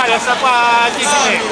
trabalha essa parte aqui.